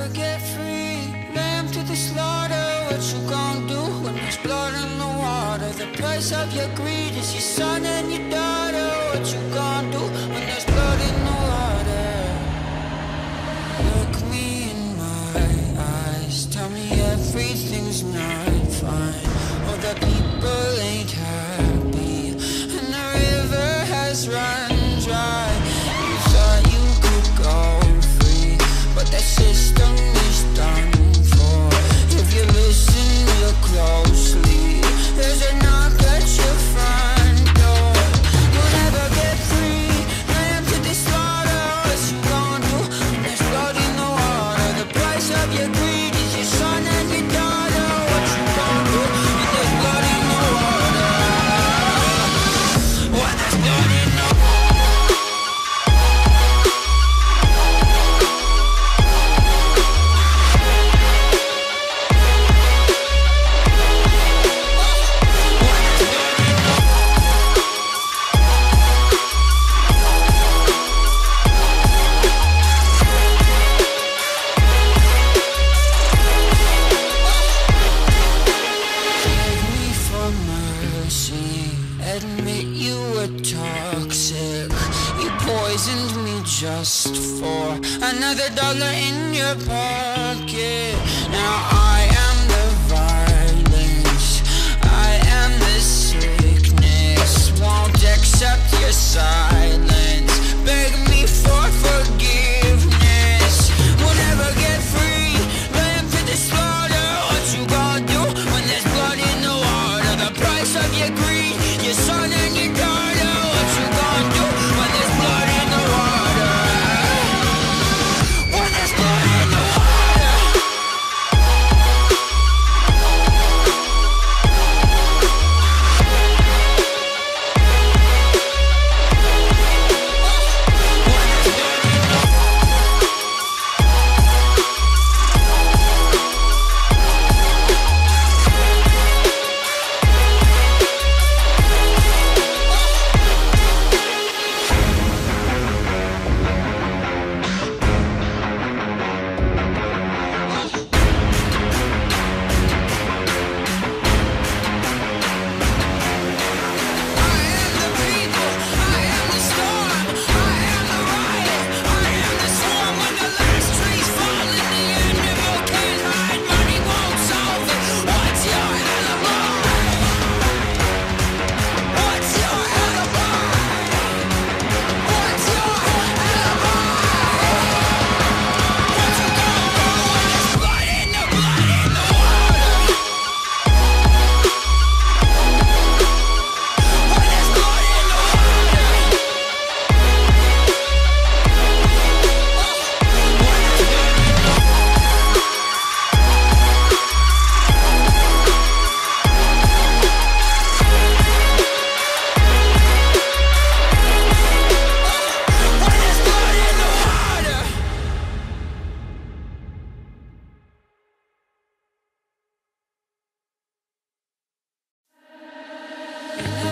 never get free. Lamb to the slaughter, what you gonna do when there's blood in the water? The price of your greed is your son and your daughter. What you gonna do when there's blood in the water? Look me in my eyes, tell me everything's not just for another dollar in your pocket. Now I am the violence. I am the sickness.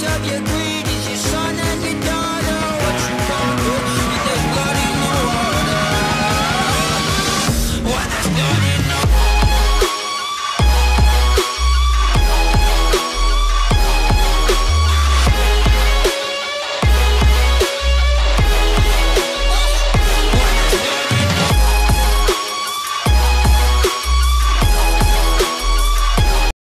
What you gonna